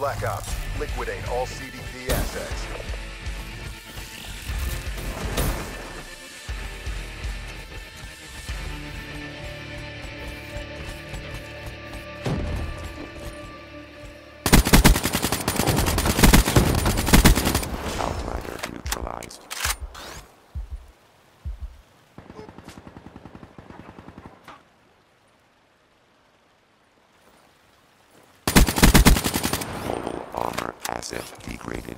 Black Ops, liquidate all CDP assets. Asset degraded.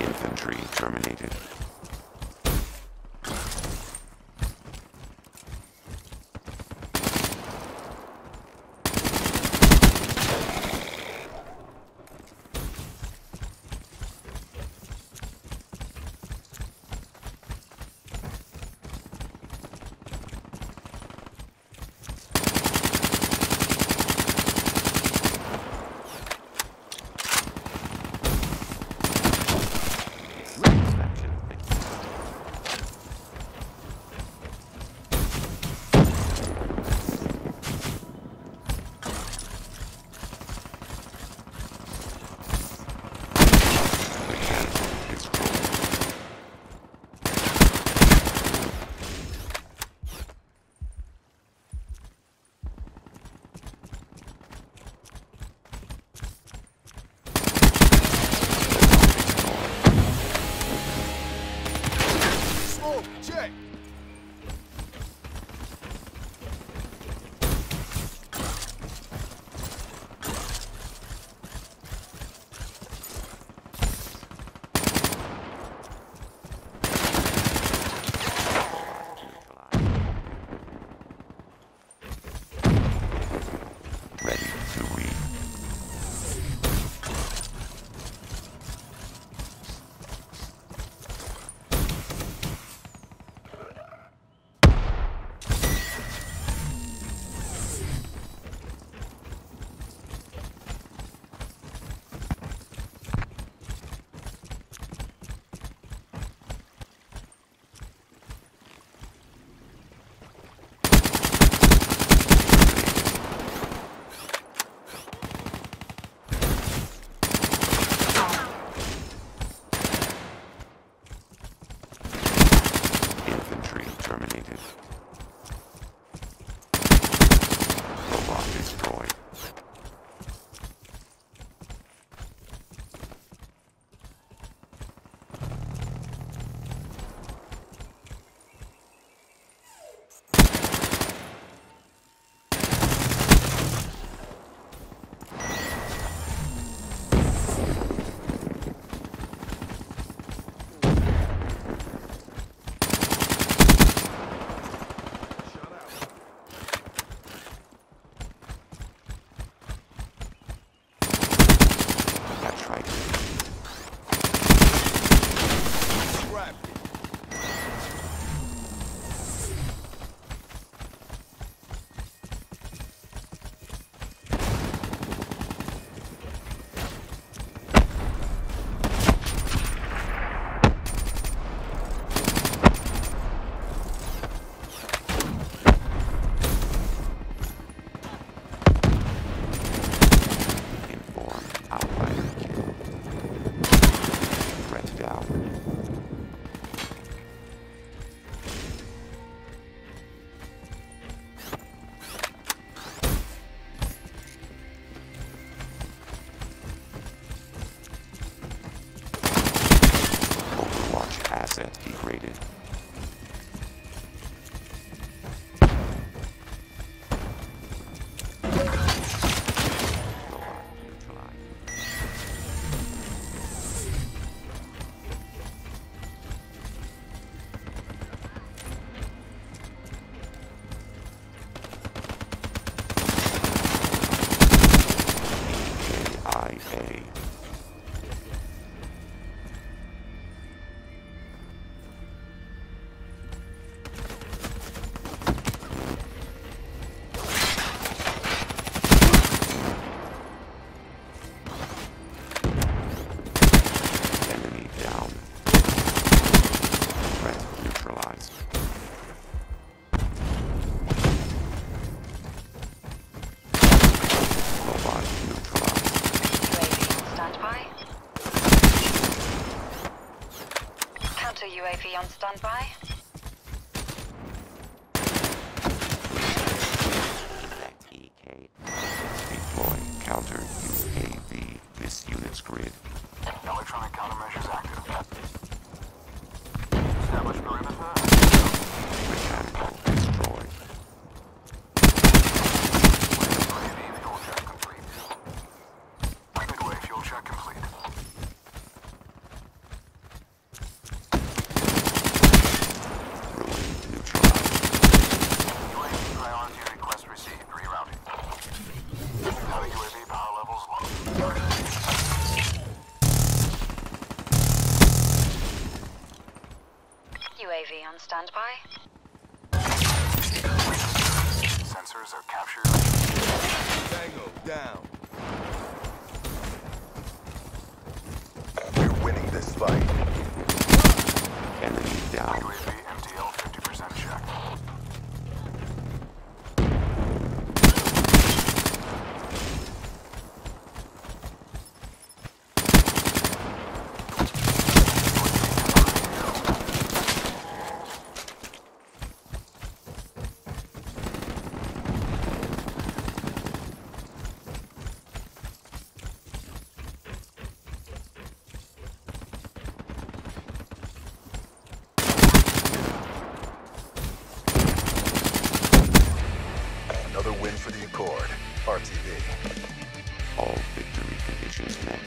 Infantry terminated. UAV on standby. Select EK. Deploy counter UAV. This unit's grid. Electronic countermeasures active. On standby. Sensors are captured. Tango down. We're winning this fight. Enemy down. For the Accord. RTB. All victory conditions met.